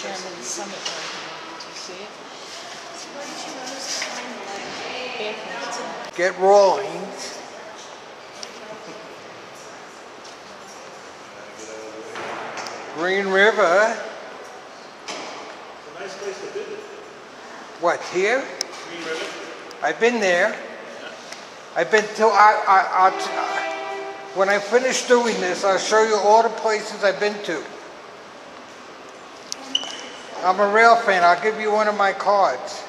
Sherman Summit right you see it? Get rolling. Green River. Nice. What, here? Green River. I've been there. I've been to, I, I, I'll, when I finish doing this, I'll show you all the places I've been to. I'm a rail fan. I'll give you one of my cards.